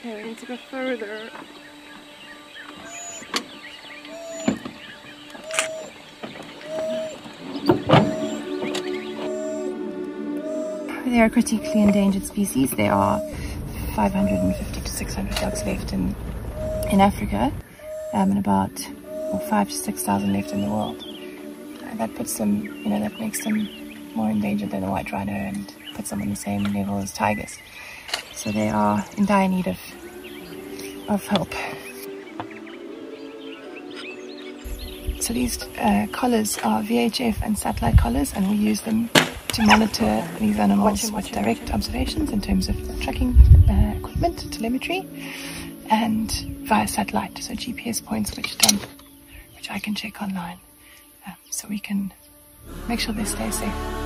Okay, I need to go further. They are critically endangered species. There are 550 to 600 ducks left in in Africa, um, and about well, five to six thousand left in the world. Uh, that puts them, you know, that makes them more endangered than a white rhino and puts them on the same level as tigers. So they are in dire need of of help. So these uh, collars are VHF and satellite collars, and we use them to monitor these animals with direct observations in terms of tracking uh, equipment, telemetry, and via satellite, so GPS points which um, which I can check online, um, so we can make sure they stay safe.